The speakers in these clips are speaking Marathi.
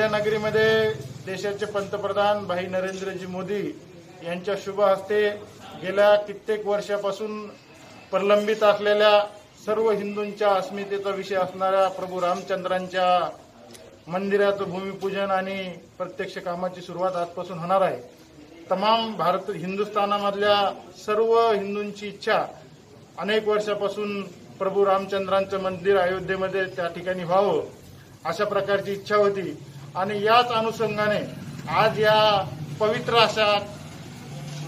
विद्यानगरीमध्ये देशाचे पंतप्रधान भाई नरेंद्रजी मोदी यांच्या शुभ हस्ते गेल्या कित्येक वर्षापासून प्रलंबित असलेल्या सर्व हिंदूंच्या अस्मितेचा विषय असणाऱ्या प्रभू रामचंद्रांच्या मंदिराचं भूमिपूजन आणि प्रत्यक्ष कामाची सुरुवात आजपासून होणार आहे. तमाम भारत हिंदुस्थानामधल्या सर्व हिंदूंची इच्छा अनेक वर्षापासून प्रभू रामचंद्रांचं मंदिर अयोध्येमध्ये त्या ठिकाणी व्हावं अशा प्रकारची इच्छा होती. आणि याच अनुषंगाने आज या पवित्र अशा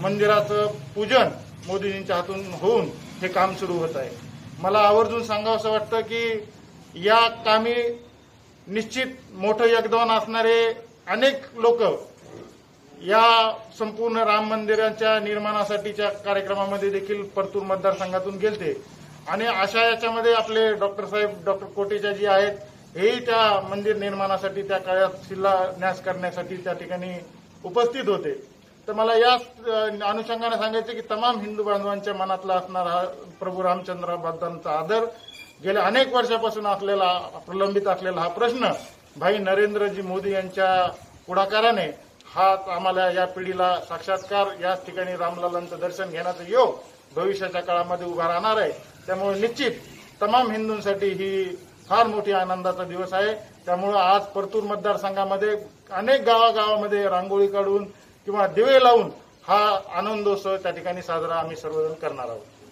मंदिराचं पूजन मोदीजींच्या हातून होऊन हे काम सुरू होत आहे. मला आवर्जून सांगावं असं वाटतं की या कामी निश्चित मोठं योगदान असणारे अनेक लोक या संपूर्ण राम मंदिराच्या निर्माणासाठीच्या कार्यक्रमामध्ये देखील परतूर मतदारसंघातून गेलते. आणि अशा याच्यामध्ये आपले डॉक्टर साहेब डॉक्टर कोटेचा जी आहेत हेही त्या मंदिर निर्माणासाठी त्या काळात शिलान्यास करण्यासाठी त्या ठिकाणी उपस्थित होते. तर मला या अनुषंगाने सांगायचं की तमाम हिंदू बांधवांच्या मनातला असणारा हा प्रभू रामचंद्राबद्दलचा आदर गेल्या अनेक वर्षापासून असलेला प्रलंबित असलेला हा प्रश्न भाई नरेंद्रजी मोदी यांच्या पुढाकाराने हा आम्हाला या पिढीला साक्षात्कार याच ठिकाणी रामलालांचं दर्शन घेण्याचा योग भविष्याच्या काळामध्ये उभा राहणार आहे. त्यामुळे निश्चित तमाम हिंदूंसाठी ही फार मोठी आनंदाचा दिवस आहे. त्यामुळं आज परतूर मतदारसंघामध्ये अनेक गावागावामध्ये रांगोळी काढून किंवा दिवे लावून हा आनंदोत्सव त्या ठिकाणी साजरा आम्ही सर्वजण करणार आहोत.